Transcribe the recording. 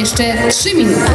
jeszcze 3 minuty.